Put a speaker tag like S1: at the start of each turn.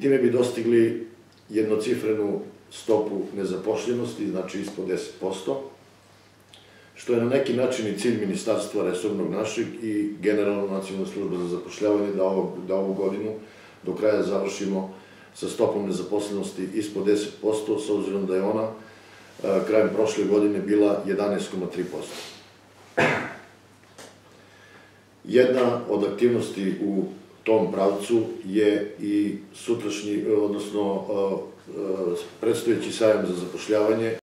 S1: Time bi dostigli jednocifrenu stopu nezapošljenosti, znači ispod 10%, što je na neki način i cilj ministarstva resornog našeg i generalno nacionalna služba za zapošljavanje da, ovog, da ovu godinu do kraja završimo sa stopom nezaposlenosti ispod 10%, s obzirom da je ona a, krajem prošle godine bila 11,3%. Jedna od aktivnosti u tom pravcu je i sutrašnji, odnosno predstojeći sajam za zapošljavanje